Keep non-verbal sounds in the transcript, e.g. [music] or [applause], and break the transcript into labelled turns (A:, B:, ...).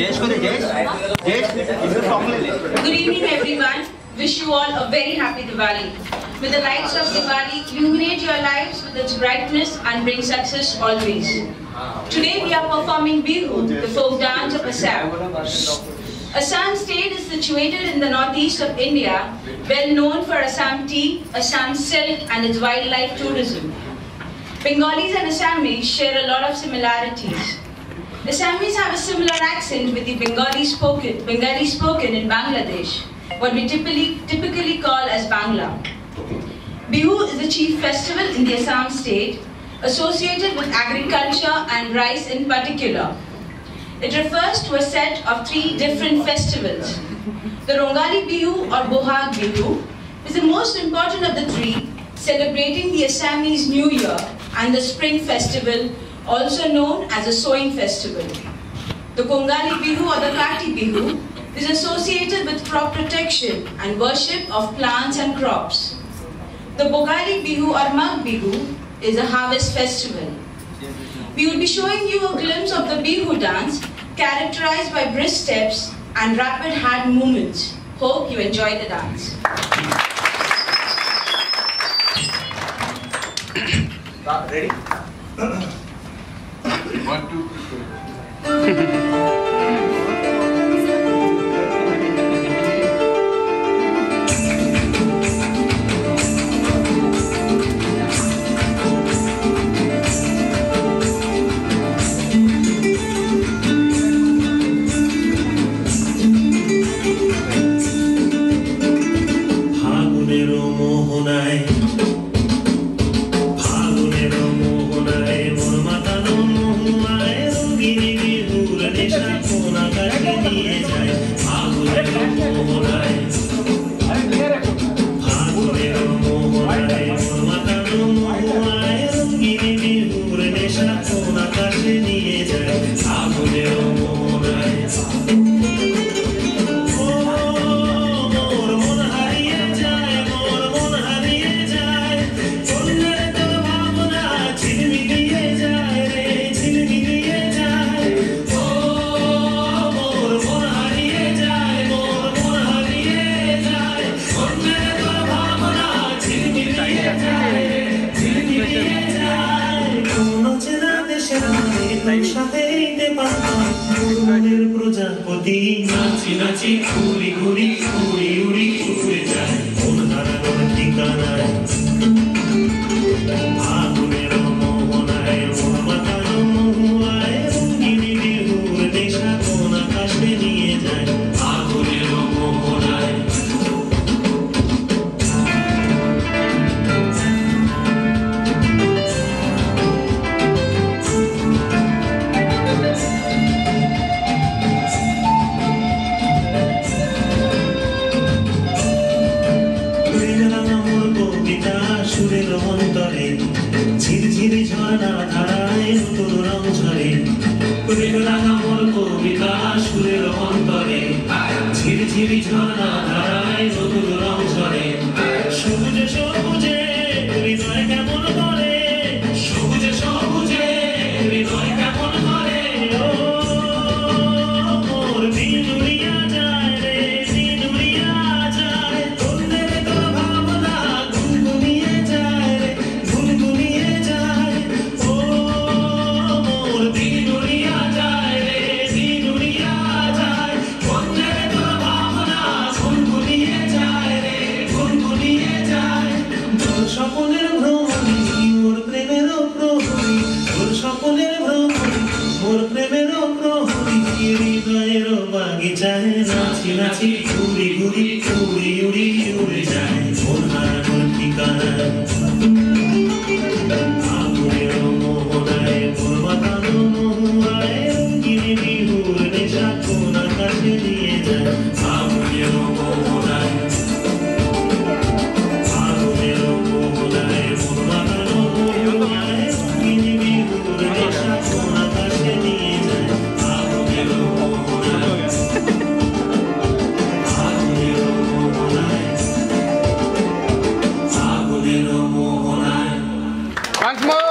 A: जयेश को दे जयेश जयेश इसका सॉन्ग ले ले
B: Good evening, everyone. Wish you all a very happy Diwali. May the lights of Diwali illuminate your lives with its brightness and bring success always. Today we are performing Bihu, the folk dance of Assam. Assam state is situated in the northeast of India, well known for Assam tea, Assam silk and its wildlife tourism. Bengalis and Assamese share a lot of similarities. Assamese have a similar accent with the Bengali spoken, Bengali spoken in Bangladesh, what we typically, typically call as Bangla. Bihu is the chief festival in the Assam state, associated with agriculture and rice in particular. It refers to a set of three different festivals. The Rongali Bihu or Bohag Bihu is the most important of the three, celebrating the Assamese New Year and the Spring Festival, also known as a sowing festival. The Kongali Bihu or the Kati Bihu is associated with crop protection and worship of plants and crops. The Bhogali Bihu or Magh Bihu is a harvest festival. We will be showing you a glimpse of the Bihu dance characterized by brisk steps and rapid hand movements. Hope you enjoy the dance.
A: ready [clears throat]
C: One, two, three. [laughs]
D: 不留不人藏。মনের প্রজাপতি। নাচি নাচি ঘুরি ঘুরি উড়ি উড়ি উড়ে যায়। じゃないの মোর প্রেমের প্রহরী হৃদয়ের বাগিচায় নাচি নাচি, ঘুরি ঘুরি উড়ি উড়ি, উড়ে যায়। মন হারানোর ঠিকানায় আগুনের মোহনায় মোর মাতানো মোহনায় রঙ্গিনী বিহুর নেশা কোন আকাশে নিয়ে যায়। আগুনের
C: Once more!